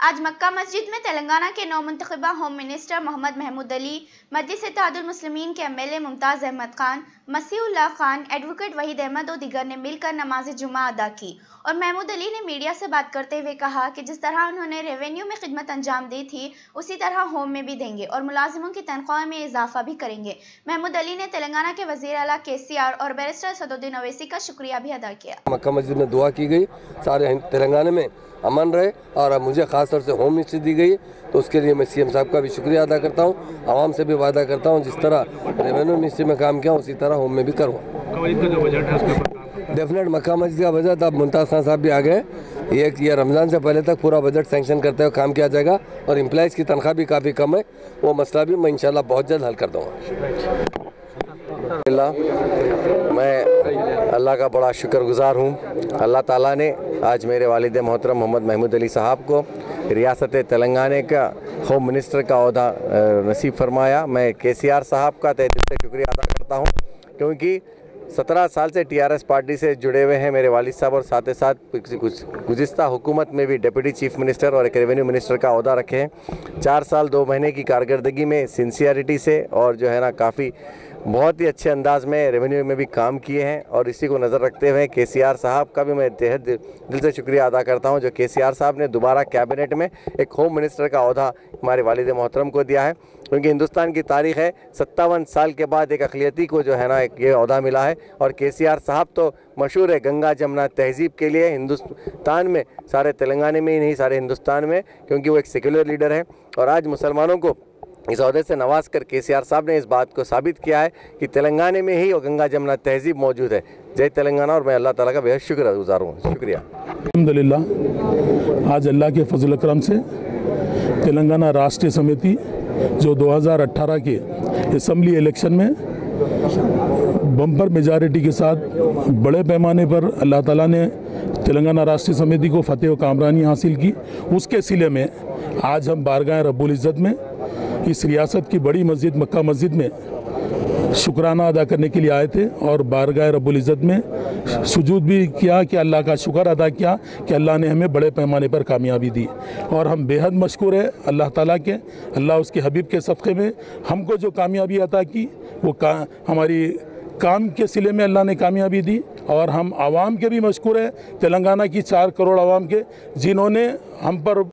आज मक्का मस्जिद में तेलंगाना के नौ मुंतखबा होम मिनिस्टर मोहम्मद महमूद अली मजलिस मुस्लिमीन के M L A Mumtaz Ahmed Khan Masiullah Khan, advocate Waheed Ahmed और दिगर ने मिलकर नमाज़ जुमा अदा की। और महमूद अली ने मीडिया से बात करते हुए कहा कि जिस तरह उन्होंने रेवेन्यू में खिदमत अंजाम दी थी, उसी तरह होम में भी देंगे और मुलाजिमों की तनख्वाह में इजाफा भी करेंगे। महमूद अली ने तेलंगाना के वज़ीर अला के सी आर और बैरिस्टर सदुद्दीन अवैसी का शुक्रिया भी अदा किया। मक्का मस्जिद में दुआ की गई। सारे तेलंगाना में अमन रहे और मुझे ख़ास तौर से होम मिनिस्ट्री दी गई तो उसके लिए मैं सीएम साहब का भी शुक्रिया अदा करता हूँ, आवाम से भी वादा करता हूँ, जिस तरह रेवेन्यू मिनिस्ट्री में काम किया, उसी तरह होम में भी करूँ डेफिनेट मक्का मस्जिद का बजट अब मुमताज़ खान साहब भी आ गए। ये ये रमज़ान से पहले तक पूरा बजट सेंक्शन करते हुए काम किया जाएगा, और एम्प्लॉज़ की तनख्वाह भी काफ़ी कम है। वो मसला भी मैं इंशाल्लाह बहुत जल्द हल कर दूँगा। मैं अल्लाह का बड़ा शुक्रगुजार हूँ। अल्लाह ताला ने आज मेरे वालद मोहतरम मोहम्मद महमूद अली साहब को रियासत तेलंगाना का होम मिनिस्टर का अहदा नसीब फरमाया। मैं के सी आर साहब का तय से शुक्रिया अदा करता हूँ, क्योंकि सत्रह साल से टीआरएस पार्टी से जुड़े हुए हैं मेरे वालिद साहब और साथ ही साथ कुछ गुज्त हुकूमत में भी डिप्टी चीफ मिनिस्टर और एक रेवेन्यू मिनिस्टर का अहदा रखे हैं। चार साल, दो महीने की कारकर्दगी में सिंसियरिटी से और जो है ना काफ़ी बहुत ही अच्छे अंदाज में रेवेन्यू में भी काम किए हैं और इसी को नज़र रखते हुए के साहब का भी मैं बेहद दिल से शुक्रिया अदा करता हूँ, जो के साहब ने दोबारा कैबिनेट में एक होम मिनिस्टर का अहदा हमारे वालद मोहतरम को दिया है। क्योंकि हिंदुस्तान की तारीख है सत्तावन साल के बाद एक अखिलती को जो है ना एक ये अहदा मिला है और के साहब तो मशहूर है गंगा जमुना तहजीब के लिए हिंदुस्तान में, सारे तेलंगाना में ही नहीं, सारे हिंदुस्तान में, क्योंकि वो एक सेक्युलर लीडर है। और आज मुसलमानों को इस अहदे से नवाज़ कर के सी आर साहब ने इस बात को साबित किया है कि तेलंगाना में ही गंगा जमुना तहजीब मौजूद है। जय तेलंगाना और मैं अल्लाह ताला का बेहद शुक्र गुजार हूँ। शुक्रिया। अलहमदिल्ला आज अल्लाह के फजल करम से तेलंगाना राष्ट्रीय समिति जो 2018 के असम्बली इलेक्शन में बम्पर मेजॉरिटी के साथ बड़े पैमाने पर अल्लाह ताला ने तेलंगाना राष्ट्रीय समिति को फतेह व कामरानी हासिल की। उसके सिले में आज हम बारगाह रब्बुल इज़्ज़त में इस रियासत की बड़ी मस्जिद, मक्का मस्जिद में शुक्राना अदा करने के लिए आए थे और बारगाह रब्बुल इज़्ज़त में सुजूद भी किया कि अल्लाह का शुक्र अदा किया कि अल्लाह ने हमें बड़े पैमाने पर कामयाबी दी। और हम बेहद मशहूर है अल्लाह ताला के, अल्लाह उसके हबीब के सफ़े में हमको जो कामयाबी अदा की, वो का, हमारी काम के सिले में अल्लाह ने कामयाबी दी और हम आवाम के भी मशहूर है। तेलंगाना की चार करोड़ आवाम के, जिन्होंने हम पर